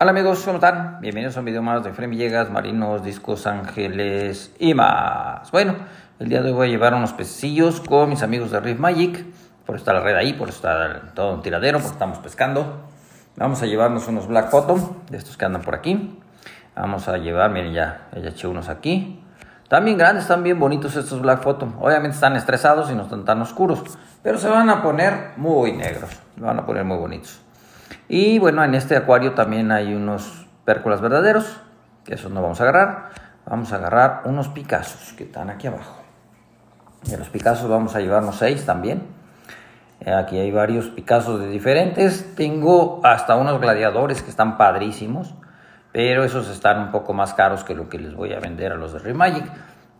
Hola amigos, ¿cómo están? Bienvenidos a un video más de Frem Villegas, Marinos, Discos Ángeles y más. Bueno, el día de hoy voy a llevar unos pececillos con mis amigos de Reef Magic. Por está la red ahí, por está todo un tiradero, porque estamos pescando. Vamos a llevarnos unos Black Bottom, de estos que andan por aquí. Vamos a llevar, miren ya, ya eché unos aquí. Están grandes, están bien bonitos estos Black Bottom. Obviamente están estresados y no están tan oscuros, pero se van a poner muy negros. Se van a poner muy bonitos. Y bueno, en este acuario también hay unos pérculas verdaderos, que esos no vamos a agarrar. Vamos a agarrar unos picazos que están aquí abajo. De los picazos vamos a llevarnos seis también. Eh, aquí hay varios picazos de diferentes. Tengo hasta unos gladiadores que están padrísimos, pero esos están un poco más caros que lo que les voy a vender a los de Remagic.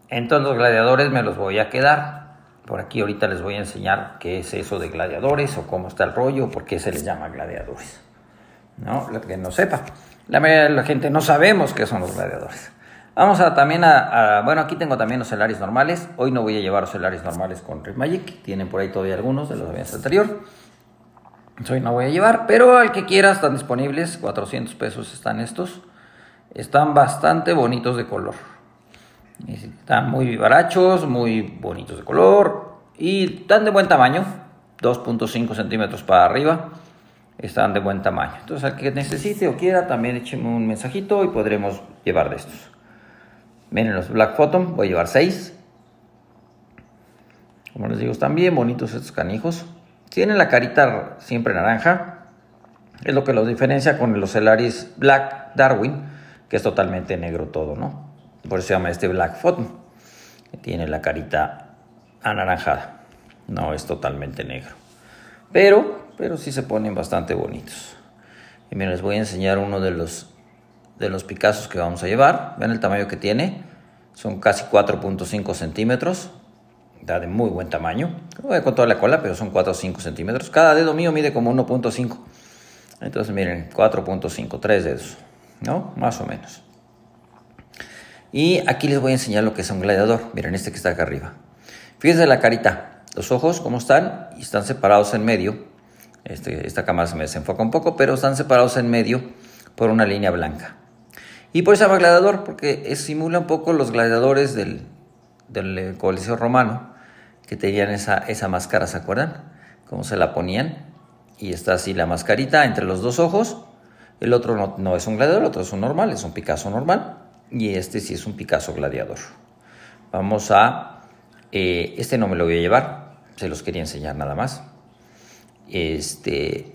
Entonces los gladiadores me los voy a quedar por aquí ahorita les voy a enseñar qué es eso de gladiadores o cómo está el rollo, por qué se les llama gladiadores. ¿No? Lo que no sepa. La mayoría de la gente no sabemos qué son los gladiadores. Vamos a también a, bueno, aquí tengo también los celares normales. Hoy no voy a llevar los celares normales con Magic. Tienen por ahí todavía algunos de los días anterior. Hoy no voy a llevar, pero al que quiera están disponibles. 400 pesos están estos. Están bastante bonitos de color. Están muy vivarachos, muy bonitos de color y están de buen tamaño, 2.5 centímetros para arriba, están de buen tamaño. Entonces al que necesite o quiera también écheme un mensajito y podremos llevar de estos. Miren los Black Photon, voy a llevar 6. Como les digo, están bien bonitos estos canijos. Tienen la carita siempre naranja. Es lo que los diferencia con los Celaris Black Darwin, que es totalmente negro todo, ¿no? Por eso se llama este Black Photon. Tiene la carita anaranjada. No es totalmente negro. Pero, pero sí se ponen bastante bonitos. Y miren, les voy a enseñar uno de los, de los que vamos a llevar. Vean el tamaño que tiene. Son casi 4.5 centímetros. Da de muy buen tamaño. voy con toda la cola, pero son 4 o 5 centímetros. Cada dedo mío mide como 1.5. Entonces miren, 4.5, 3 dedos. ¿No? Más o menos. Y aquí les voy a enseñar lo que es un gladiador. Miren este que está acá arriba. Fíjense la carita. Los ojos, ¿cómo están? Están separados en medio. Este, esta cámara se me desenfoca un poco, pero están separados en medio por una línea blanca. Y por eso se llama gladiador, porque simula un poco los gladiadores del, del eh, Coliseo Romano, que tenían esa, esa máscara, ¿se acuerdan? Cómo se la ponían. Y está así la mascarita entre los dos ojos. El otro no, no es un gladiador, el otro es un normal, es un Picasso normal y este sí es un Picasso gladiador. Vamos a, eh, este no me lo voy a llevar, se los quería enseñar nada más. Este,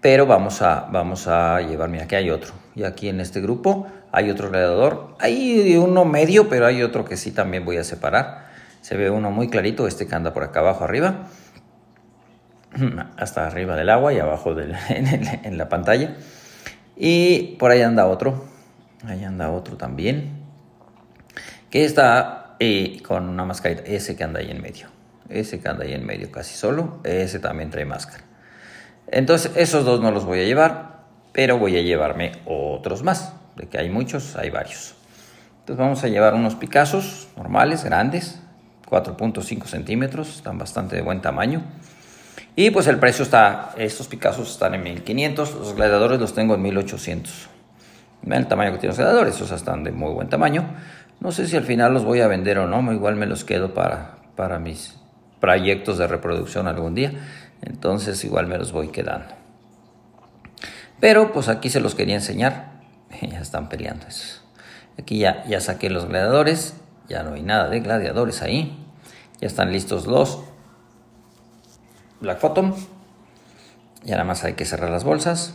pero vamos a, vamos a llevar, mira, aquí hay otro. Y aquí en este grupo hay otro gladiador. Hay uno medio, pero hay otro que sí también voy a separar. Se ve uno muy clarito, este que anda por acá abajo arriba. Hasta arriba del agua y abajo en la pantalla. Y por ahí anda otro Ahí anda otro también. Que está eh, con una mascarita. Ese que anda ahí en medio. Ese que anda ahí en medio casi solo. Ese también trae máscara. Entonces esos dos no los voy a llevar. Pero voy a llevarme otros más. De que hay muchos, hay varios. Entonces vamos a llevar unos Picassos normales, grandes. 4.5 centímetros. Están bastante de buen tamaño. Y pues el precio está, estos Picassos están en 1500, los gladiadores los tengo en 1800. Vean el tamaño que tienen los gladiadores, esos están de muy buen tamaño. No sé si al final los voy a vender o no, igual me los quedo para, para mis proyectos de reproducción algún día. Entonces igual me los voy quedando. Pero pues aquí se los quería enseñar. Ya están peleando esos. Aquí ya, ya saqué los gladiadores. Ya no hay nada de gladiadores ahí. Ya están listos los Black Photon. Ya nada más hay que cerrar las bolsas.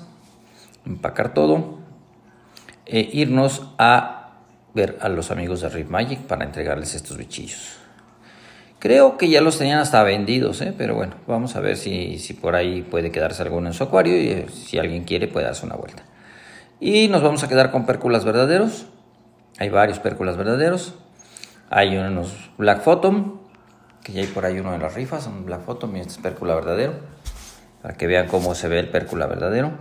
Empacar todo e irnos a ver a los amigos de Rip Magic para entregarles estos bichillos. Creo que ya los tenían hasta vendidos, ¿eh? pero bueno, vamos a ver si, si por ahí puede quedarse alguno en su acuario y eh, si alguien quiere puede darse una vuelta. Y nos vamos a quedar con pérculas verdaderos. Hay varios pérculas verdaderos. Hay unos Black Photon, que ya hay por ahí uno en las rifas, un Black Photon y este es pércula verdadero. Para que vean cómo se ve el pércula verdadero.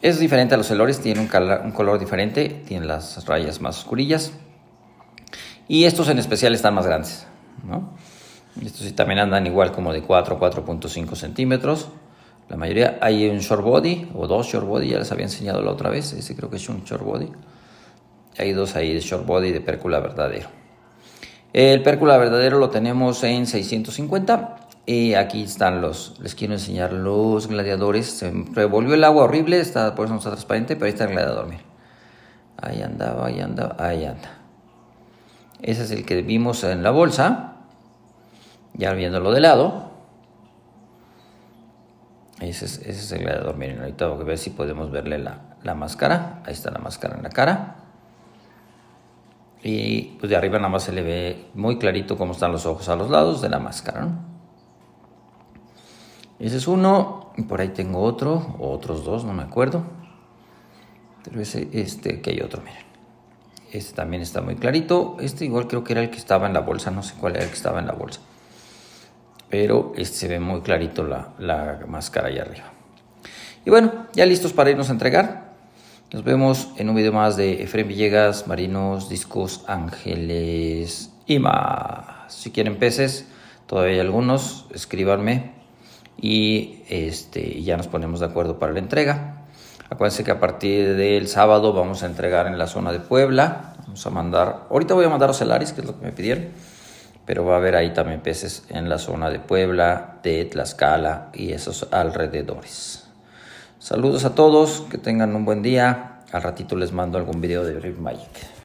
Es diferente a los celores, tiene un, color diferente, tiene las rayas más oscurillas. Y estos en especial están más grandes. ¿no? Estos sí también andan igual como de 4 4.5 centímetros. La mayoría hay un short body o dos short body, ya les había enseñado la otra vez, ese creo que es un short body. Hay dos ahí de short body de pércula verdadero. El pércula verdadero lo tenemos en 650 y aquí están los, les quiero enseñar los gladiadores. Se revolvió el agua horrible, está, por eso no está transparente, pero ahí está el gladiador, miren. Ahí andaba, ahí anda, ahí anda. Ese es el que vimos en la bolsa. Ya viéndolo de lado. Ese es, el gladiador. Miren, ahorita voy a ver si podemos verle la, la máscara. Ahí está la máscara en la cara. Y pues de arriba nada más se le ve muy clarito cómo están los ojos a los lados de la máscara. ¿no? Ese es uno. Y por ahí tengo otro. O otros dos, no me acuerdo. Pero ese, este, que hay otro, miren. Este también está muy clarito. Este igual creo que era el que estaba en la bolsa. No sé cuál era el que estaba en la bolsa. Pero este se ve muy clarito la, la máscara allá arriba. Y bueno, ya listos para irnos a entregar. Nos vemos en un video más de Efren Villegas, Marinos, Discos, Ángeles y más. Si quieren peces, todavía hay algunos, escríbanme y este, ya nos ponemos de acuerdo para la entrega. Acuérdense que a partir del sábado vamos a entregar en la zona de Puebla. Vamos a mandar, ahorita voy a mandar Ocelaris, que es lo que me pidieron, pero va a haber ahí también peces en la zona de Puebla, de Tlaxcala y esos alrededores. Saludos a todos, que tengan un buen día. Al ratito les mando algún video de Rift Magic.